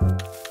you